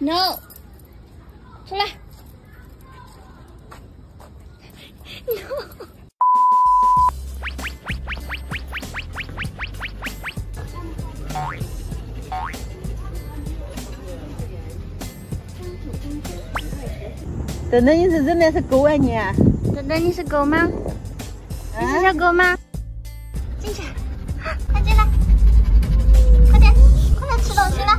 No，出来。No。等等，你是真的是狗啊你？等等，你是狗吗？你是小狗吗？进去，快进来，快点，快点吃东西了。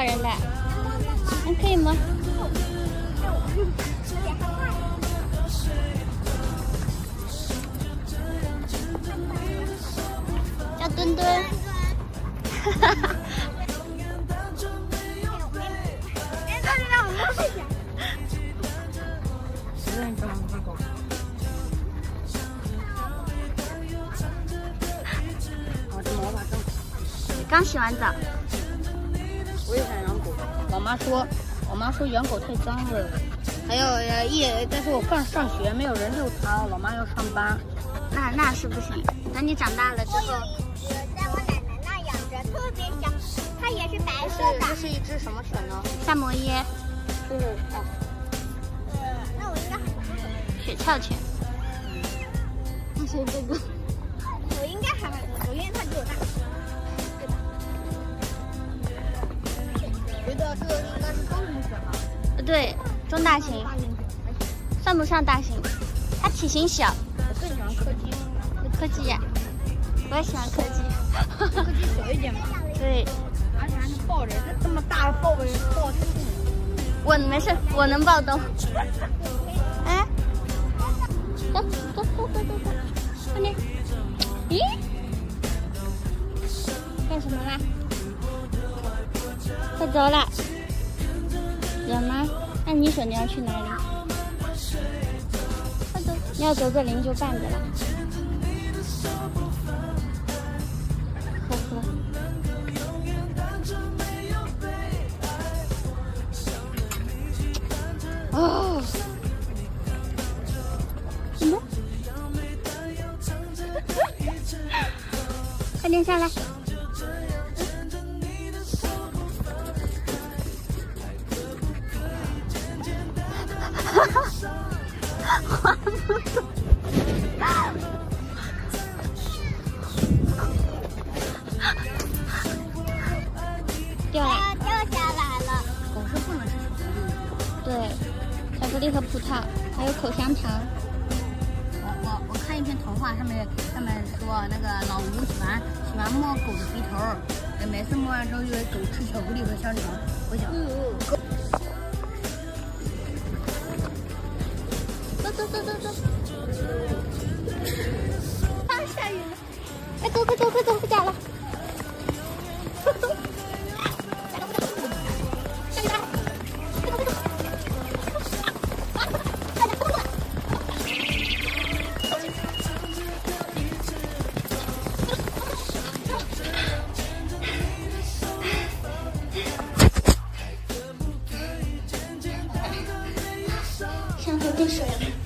可以吗？叫墩墩。哈哈哈。别到让我摸一下。刚洗完澡。我也想养狗。老妈说。我妈说养狗太脏了，还有一，但是我放上学没有人遛它，老妈要上班，那那是不行。等你长大了之后。我有一只在我奶奶那养着，特别小，它也是白色的。这是一只什么犬呢？萨摩耶。是哦。呃，那我应该很雪橇犬。那是这个。我应该还对，中大型，算不上大型，它体型小。我更喜欢柯基，柯基呀，我也喜欢柯基。柯基小一点嘛？对，而且还能抱人，这这么大抱人抱太重了。我没事，我能抱动。哎，走走走走走走，快点！咦，干什么啦？快走了，有吗？那你说你要去哪里？你要走这零就半个了。呵呵。哦。什么？快点下来。掉了，掉下来了。狗是不能吃巧克力的。对，巧克力和葡萄，还有口香糖。我我我看一篇童话，上面上面说那个老吴喜欢喜欢摸狗的鼻头，每次摸完之后就给狗吃巧克力和香肠。我想，走走走走。啊，下雨了！哎，走快走快走回家了。上河变水了。